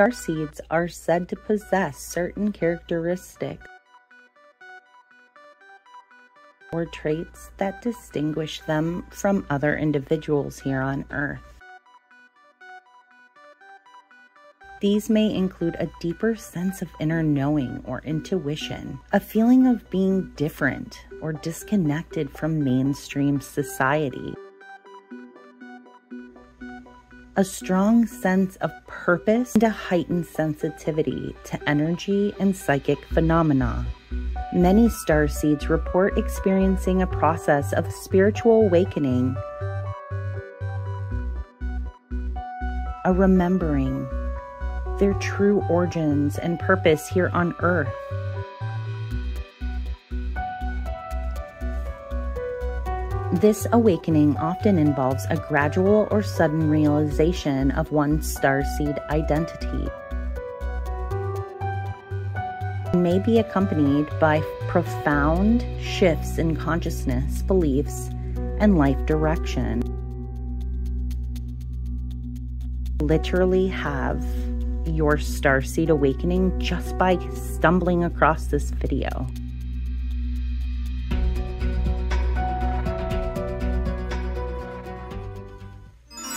Star seeds are said to possess certain characteristics or traits that distinguish them from other individuals here on Earth. These may include a deeper sense of inner knowing or intuition, a feeling of being different or disconnected from mainstream society, a strong sense of purpose, and a heightened sensitivity to energy and psychic phenomena. Many star seeds report experiencing a process of spiritual awakening, a remembering their true origins and purpose here on earth. This awakening often involves a gradual or sudden realization of one's starseed identity. It may be accompanied by profound shifts in consciousness, beliefs, and life direction. Literally have your starseed awakening just by stumbling across this video.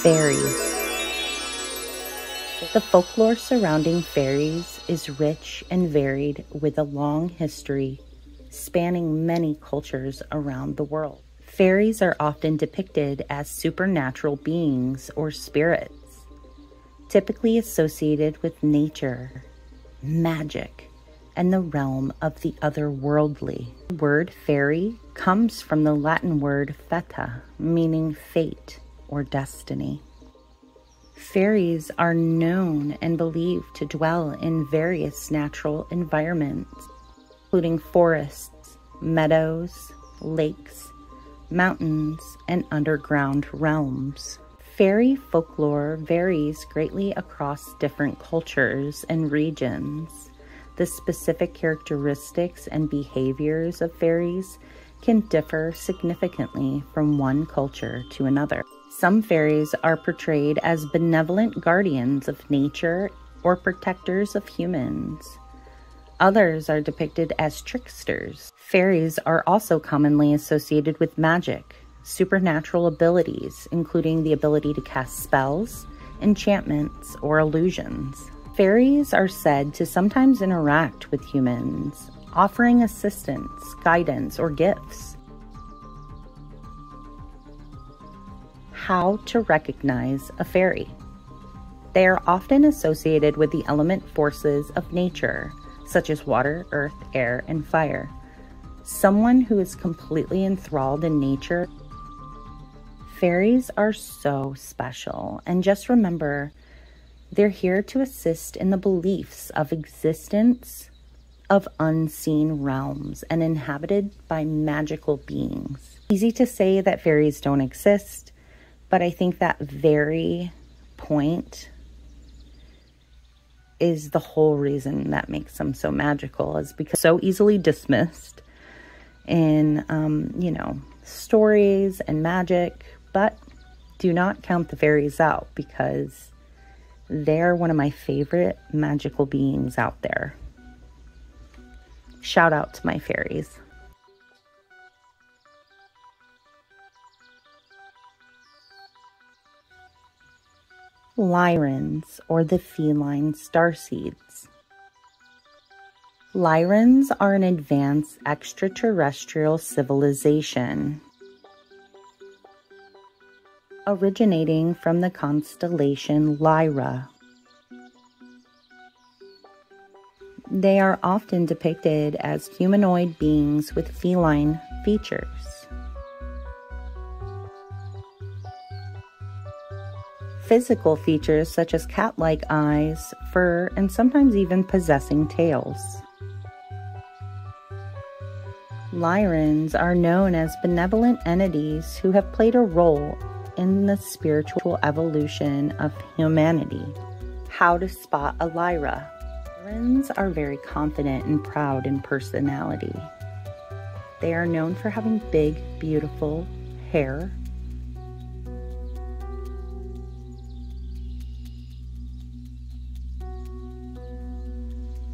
Fairies. The folklore surrounding fairies is rich and varied with a long history spanning many cultures around the world. Fairies are often depicted as supernatural beings or spirits typically associated with nature, magic, and the realm of the otherworldly. The word fairy comes from the Latin word fata, meaning fate or destiny. Fairies are known and believed to dwell in various natural environments, including forests, meadows, lakes, mountains, and underground realms. Fairy folklore varies greatly across different cultures and regions. The specific characteristics and behaviors of fairies can differ significantly from one culture to another. Some fairies are portrayed as benevolent guardians of nature or protectors of humans. Others are depicted as tricksters. Fairies are also commonly associated with magic, supernatural abilities, including the ability to cast spells, enchantments, or illusions. Fairies are said to sometimes interact with humans, offering assistance, guidance, or gifts. How to recognize a fairy. They are often associated with the element forces of nature, such as water, earth, air, and fire. Someone who is completely enthralled in nature Fairies are so special, and just remember they're here to assist in the beliefs of existence of unseen realms and inhabited by magical beings. Easy to say that fairies don't exist, but I think that very point is the whole reason that makes them so magical is because so easily dismissed in um, you know stories and magic but do not count the fairies out because they're one of my favorite magical beings out there. Shout out to my fairies. Lyrans, or the feline starseeds. Lyrans are an advanced extraterrestrial civilization originating from the constellation Lyra. They are often depicted as humanoid beings with feline features. Physical features such as cat like eyes, fur, and sometimes even possessing tails. Lyrans are known as benevolent entities who have played a role in the spiritual evolution of humanity. How to spot a Lyra. Lyrans are very confident and proud in personality. They are known for having big, beautiful hair.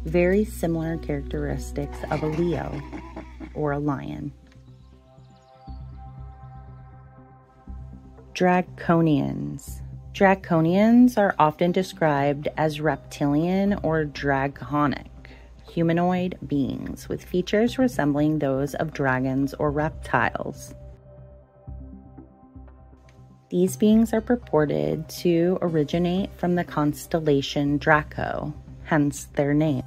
Very similar characteristics of a Leo or a lion. Draconians. Draconians are often described as reptilian or draconic humanoid beings with features resembling those of dragons or reptiles. These beings are purported to originate from the constellation Draco, hence their name.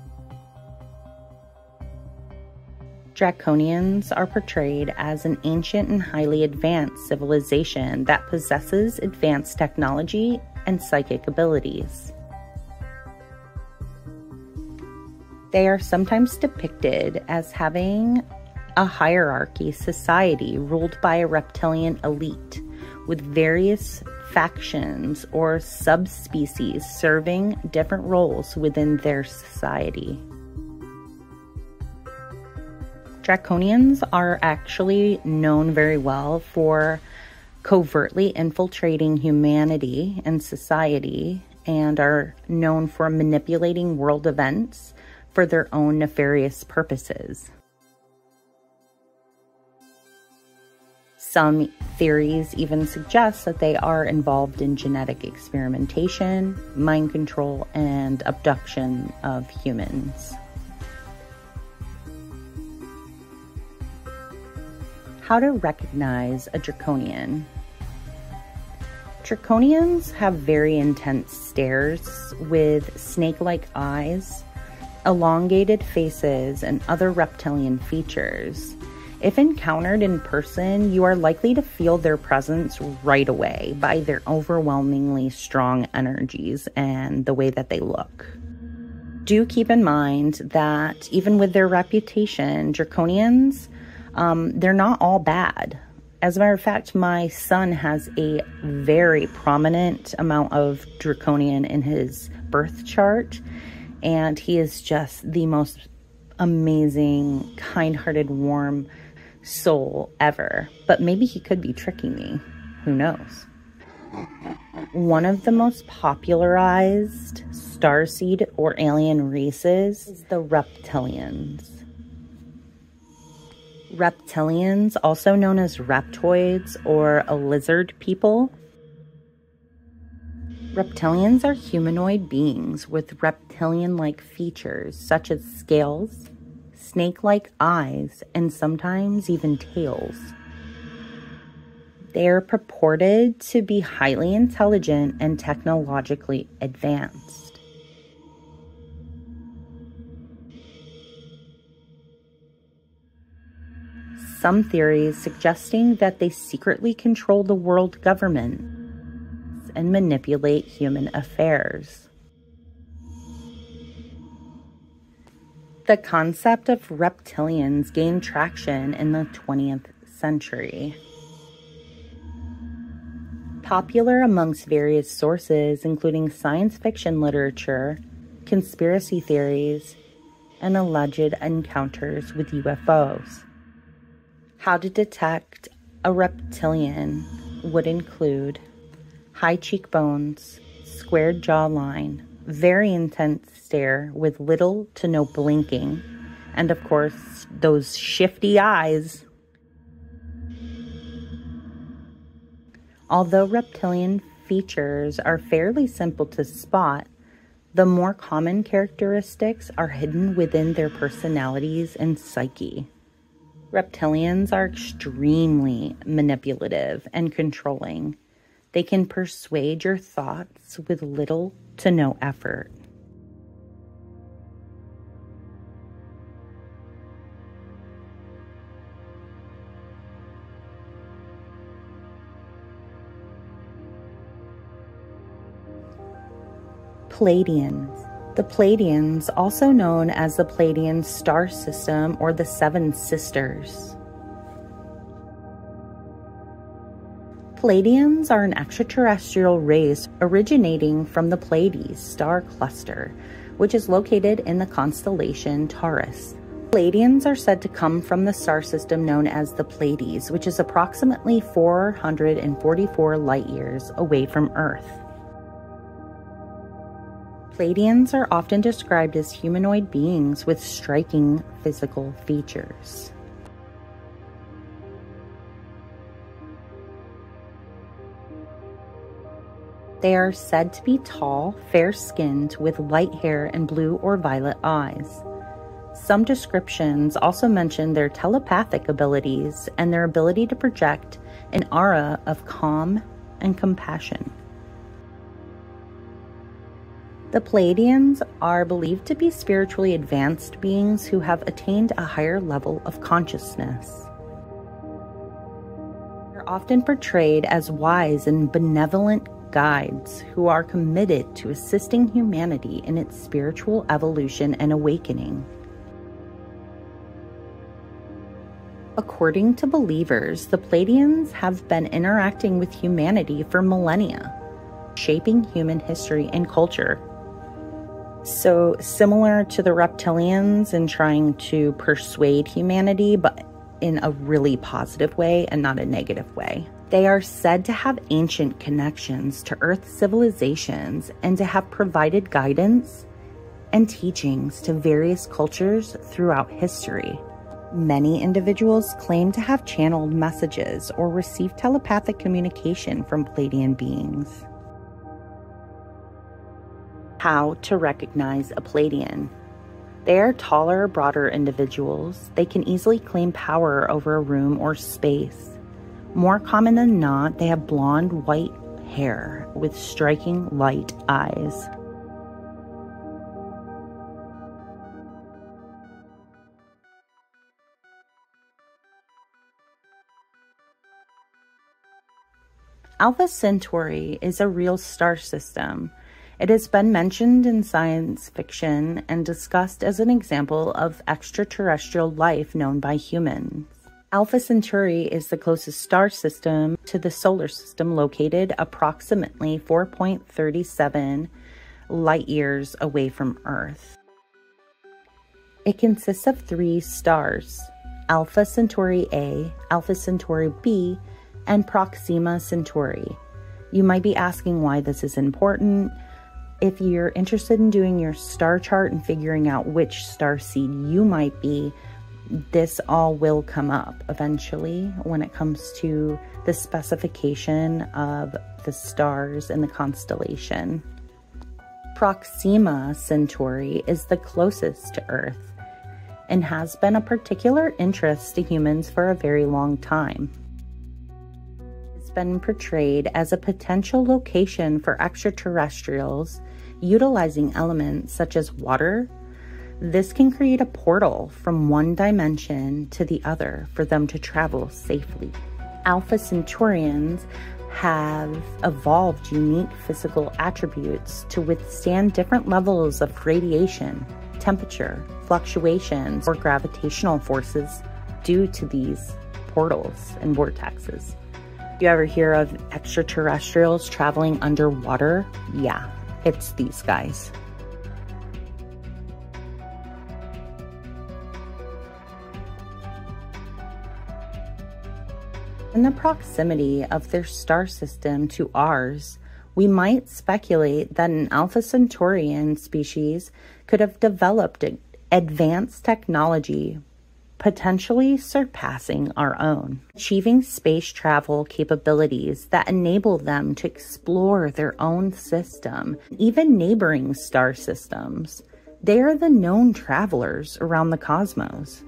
Draconians are portrayed as an ancient and highly advanced civilization that possesses advanced technology and psychic abilities. They are sometimes depicted as having a hierarchy society ruled by a reptilian elite with various factions or subspecies serving different roles within their society. Draconians are actually known very well for covertly infiltrating humanity and society and are known for manipulating world events for their own nefarious purposes. Some theories even suggest that they are involved in genetic experimentation, mind control, and abduction of humans. How to recognize a draconian. Draconians have very intense stares with snake like eyes elongated faces, and other reptilian features. If encountered in person, you are likely to feel their presence right away by their overwhelmingly strong energies and the way that they look. Do keep in mind that even with their reputation, draconians, um, they're not all bad. As a matter of fact, my son has a very prominent amount of draconian in his birth chart and he is just the most amazing, kind hearted, warm soul ever. But maybe he could be tricking me. Who knows? One of the most popularized starseed or alien races is the reptilians. Reptilians, also known as reptoids or a lizard people, Reptilians are humanoid beings with reptilian like features such as scales, snake like eyes, and sometimes even tails. They are purported to be highly intelligent and technologically advanced. Some theories suggesting that they secretly control the world government and manipulate human affairs. The concept of reptilians gained traction in the 20th century. Popular amongst various sources, including science fiction literature, conspiracy theories, and alleged encounters with UFOs. How to detect a reptilian would include high cheekbones, squared jawline, very intense stare with little to no blinking, and of course, those shifty eyes. Although reptilian features are fairly simple to spot, the more common characteristics are hidden within their personalities and psyche. Reptilians are extremely manipulative and controlling they can persuade your thoughts with little to no effort. Pleiadians. The Pleiadians, also known as the Pleiadian star system or the Seven Sisters, Pleiadians are an extraterrestrial race originating from the Pleiades star cluster, which is located in the constellation Taurus. Pleiadians are said to come from the star system known as the Pleiades, which is approximately 444 light years away from Earth. Pleiadians are often described as humanoid beings with striking physical features. They are said to be tall, fair skinned, with light hair and blue or violet eyes. Some descriptions also mention their telepathic abilities and their ability to project an aura of calm and compassion. The Pleiadians are believed to be spiritually advanced beings who have attained a higher level of consciousness. They're often portrayed as wise and benevolent guides who are committed to assisting humanity in its spiritual evolution and awakening. According to believers, the Pleiadians have been interacting with humanity for millennia, shaping human history and culture. So, similar to the reptilians in trying to persuade humanity, but in a really positive way and not a negative way. They are said to have ancient connections to Earth civilizations and to have provided guidance and teachings to various cultures throughout history. Many individuals claim to have channeled messages or received telepathic communication from Pleiadian beings. How to recognize a Pleiadian. They are taller, broader individuals. They can easily claim power over a room or space. More common than not, they have blonde white hair with striking light eyes. Alpha Centauri is a real star system. It has been mentioned in science fiction and discussed as an example of extraterrestrial life known by humans. Alpha Centauri is the closest star system to the solar system, located approximately 4.37 light years away from Earth. It consists of three stars Alpha Centauri A, Alpha Centauri B, and Proxima Centauri. You might be asking why this is important. If you're interested in doing your star chart and figuring out which star seed you might be, this all will come up eventually when it comes to the specification of the stars in the constellation. Proxima Centauri is the closest to Earth and has been a particular interest to humans for a very long time. It's been portrayed as a potential location for extraterrestrials utilizing elements such as water, this can create a portal from one dimension to the other for them to travel safely. Alpha Centaurians have evolved unique physical attributes to withstand different levels of radiation, temperature, fluctuations, or gravitational forces due to these portals and vortexes. You ever hear of extraterrestrials traveling underwater? Yeah, it's these guys. In the proximity of their star system to ours, we might speculate that an Alpha Centaurian species could have developed advanced technology, potentially surpassing our own, achieving space travel capabilities that enable them to explore their own system, even neighboring star systems. They are the known travelers around the cosmos.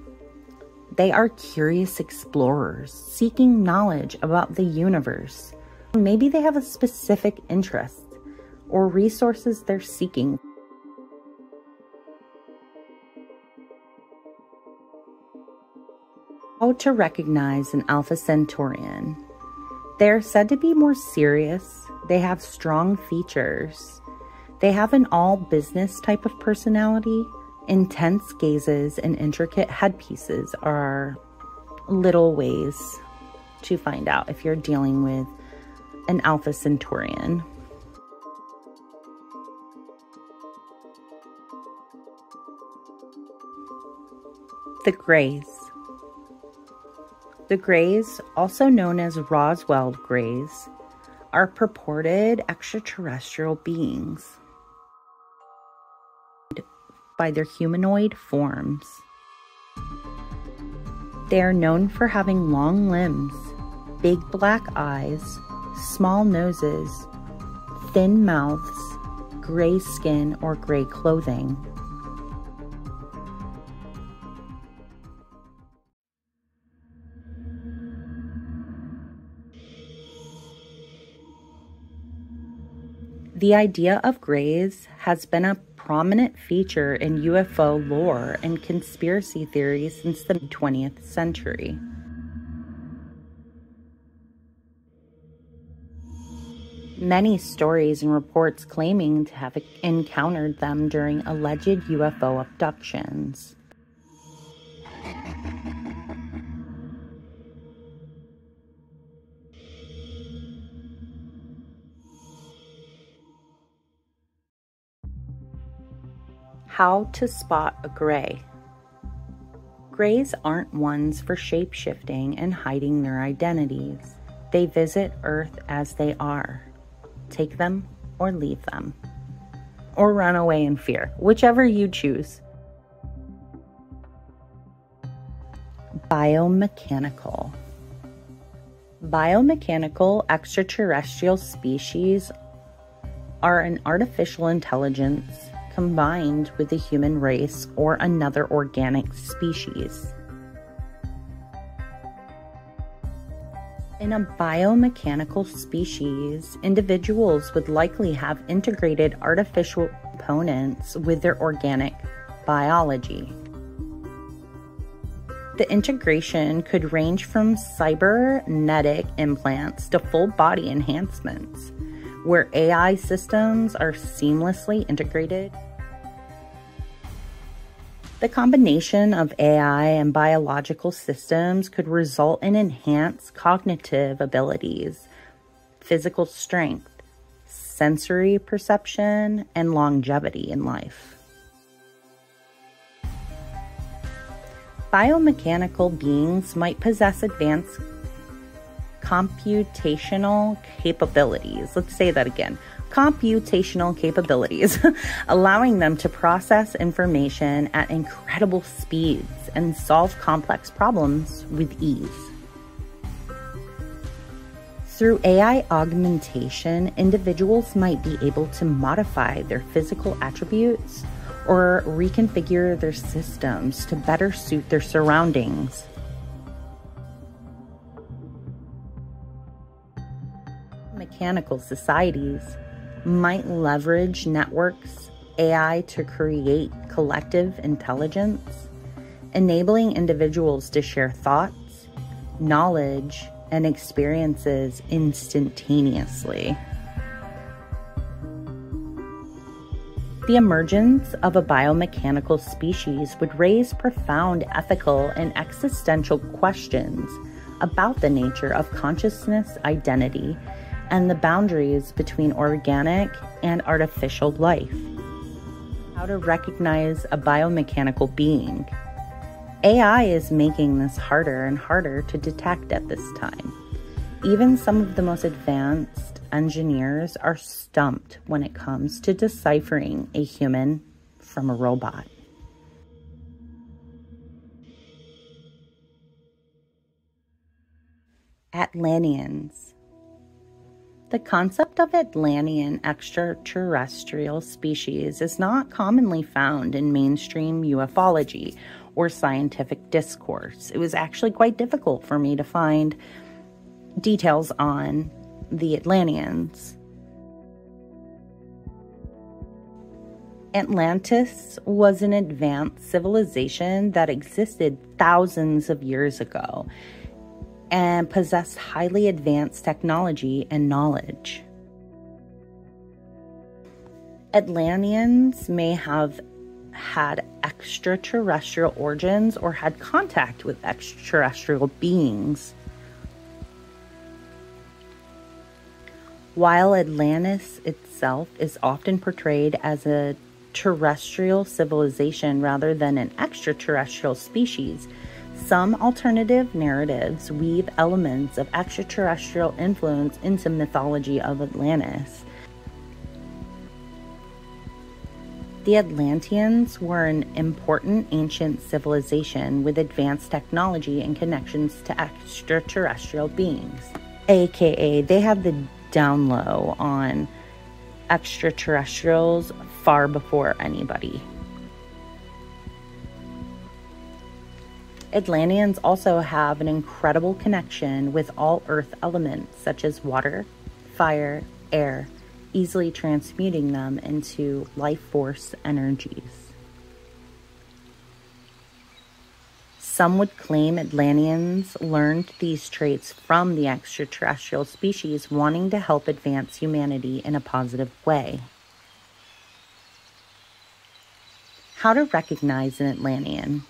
They are curious explorers seeking knowledge about the universe. Maybe they have a specific interest or resources they're seeking. How to recognize an Alpha Centaurian. They're said to be more serious, they have strong features, they have an all business type of personality, Intense gazes and intricate headpieces are little ways to find out if you're dealing with an Alpha Centaurian. The Greys. The Greys, also known as Roswell Greys, are purported extraterrestrial beings. By their humanoid forms. They are known for having long limbs, big black eyes, small noses, thin mouths, gray skin, or gray clothing. The idea of grays has been a prominent feature in UFO lore and conspiracy theories since the 20th century. Many stories and reports claiming to have encountered them during alleged UFO abductions. How to spot a gray. Grays aren't ones for shapeshifting and hiding their identities. They visit Earth as they are. Take them or leave them. Or run away in fear, whichever you choose. Biomechanical. Biomechanical extraterrestrial species are an artificial intelligence combined with the human race or another organic species. In a biomechanical species, individuals would likely have integrated artificial components with their organic biology. The integration could range from cybernetic implants to full body enhancements, where AI systems are seamlessly integrated the combination of AI and biological systems could result in enhanced cognitive abilities, physical strength, sensory perception, and longevity in life. Biomechanical beings might possess advanced computational capabilities. Let's say that again computational capabilities, allowing them to process information at incredible speeds and solve complex problems with ease. Through AI augmentation, individuals might be able to modify their physical attributes or reconfigure their systems to better suit their surroundings. Mechanical societies might leverage networks, AI to create collective intelligence, enabling individuals to share thoughts, knowledge, and experiences instantaneously. The emergence of a biomechanical species would raise profound ethical and existential questions about the nature of consciousness, identity, and the boundaries between organic and artificial life. How to recognize a biomechanical being. AI is making this harder and harder to detect at this time. Even some of the most advanced engineers are stumped when it comes to deciphering a human from a robot. Atlanteans the concept of Atlantean extraterrestrial species is not commonly found in mainstream ufology or scientific discourse. It was actually quite difficult for me to find details on the Atlanteans. Atlantis was an advanced civilization that existed thousands of years ago and possessed highly advanced technology and knowledge. Atlanteans may have had extraterrestrial origins or had contact with extraterrestrial beings. While Atlantis itself is often portrayed as a terrestrial civilization rather than an extraterrestrial species, some alternative narratives weave elements of extraterrestrial influence into mythology of Atlantis. The Atlanteans were an important ancient civilization with advanced technology and connections to extraterrestrial beings. AKA, they had the down low on extraterrestrials far before anybody. Atlanteans also have an incredible connection with all earth elements such as water, fire, air, easily transmuting them into life force energies. Some would claim Atlanteans learned these traits from the extraterrestrial species wanting to help advance humanity in a positive way. How to recognize an Atlantean.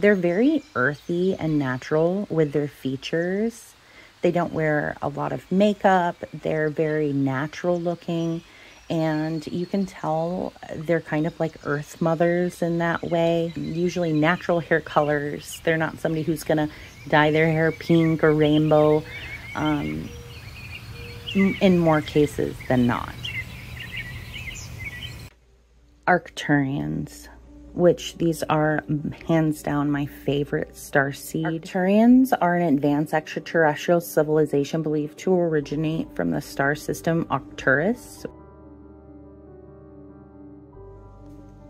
They're very earthy and natural with their features they don't wear a lot of makeup. They're very natural looking. And you can tell they're kind of like earth mothers in that way. Usually natural hair colors. They're not somebody who's going to dye their hair pink or rainbow um, in more cases than not. Arcturians which these are mm, hands down my favorite star seed. Arcturians are an advanced extraterrestrial civilization believed to originate from the star system Arcturus.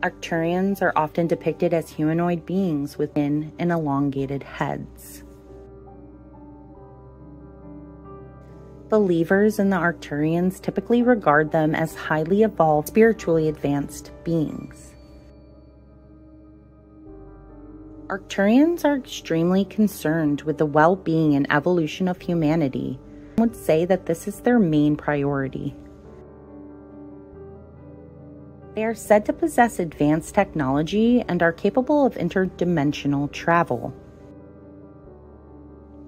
Arcturians are often depicted as humanoid beings with within and elongated heads. Believers in the Arcturians typically regard them as highly evolved, spiritually advanced beings. Arcturians are extremely concerned with the well being and evolution of humanity would say that this is their main priority. They are said to possess advanced technology and are capable of interdimensional travel.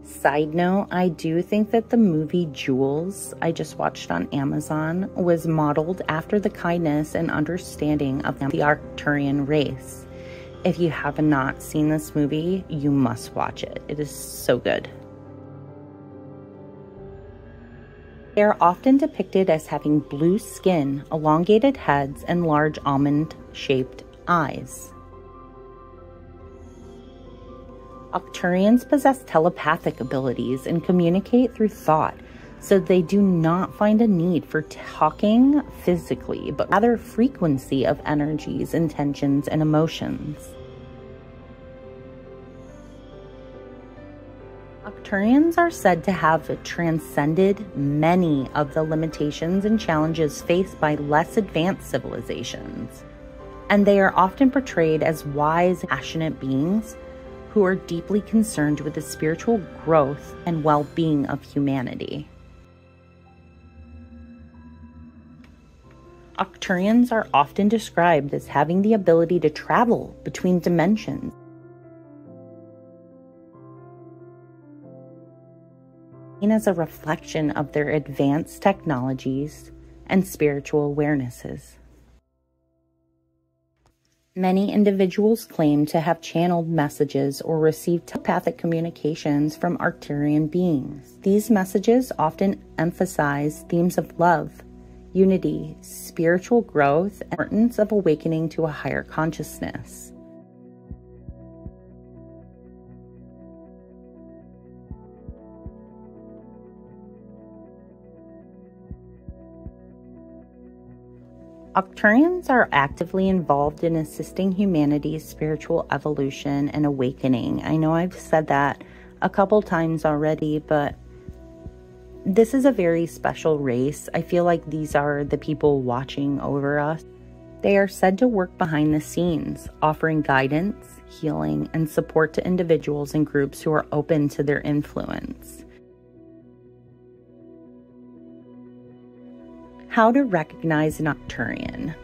Side note, I do think that the movie Jules, I just watched on Amazon, was modeled after the kindness and understanding of the Arcturian race. If you have not seen this movie, you must watch it. It is so good. They are often depicted as having blue skin, elongated heads, and large almond shaped eyes. Arcturians possess telepathic abilities and communicate through thought, so they do not find a need for talking physically, but rather frequency of energies, intentions, and emotions. Arcturians are said to have transcended many of the limitations and challenges faced by less advanced civilizations, and they are often portrayed as wise, passionate beings who are deeply concerned with the spiritual growth and well being of humanity. Arcturians are often described as having the ability to travel between dimensions. Seen as a reflection of their advanced technologies and spiritual awarenesses. Many individuals claim to have channeled messages or received telepathic communications from Arcturian beings. These messages often emphasize themes of love, unity, spiritual growth, and importance of awakening to a higher consciousness. Arcturians are actively involved in assisting humanity's spiritual evolution and awakening. I know I've said that a couple times already, but this is a very special race. I feel like these are the people watching over us. They are said to work behind the scenes, offering guidance, healing, and support to individuals and groups who are open to their influence. How to recognize an Arcturian.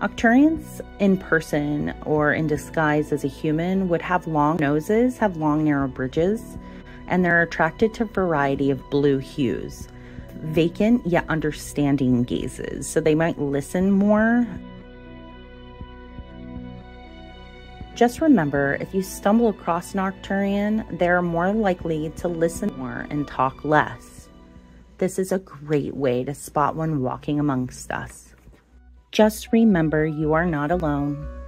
Arcturians in person or in disguise as a human would have long noses, have long narrow bridges, and they're attracted to variety of blue hues. Vacant yet understanding gazes, so they might listen more. Just remember if you stumble across an Arcturian, they're more likely to listen more and talk less. This is a great way to spot one walking amongst us. Just remember you are not alone.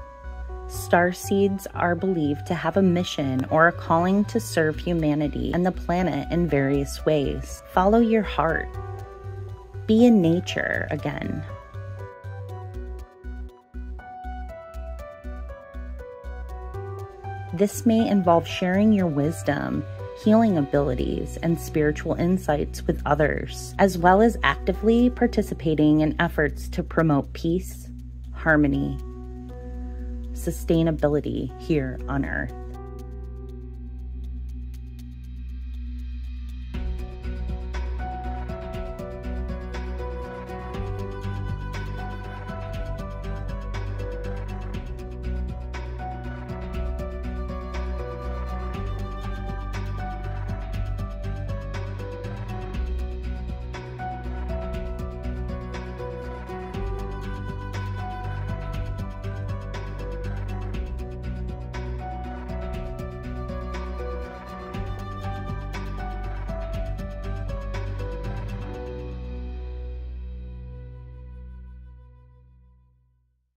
Star seeds are believed to have a mission or a calling to serve humanity and the planet in various ways. Follow your heart. Be in nature again. This may involve sharing your wisdom, healing abilities, and spiritual insights with others, as well as actively participating in efforts to promote peace, harmony, sustainability here on Earth.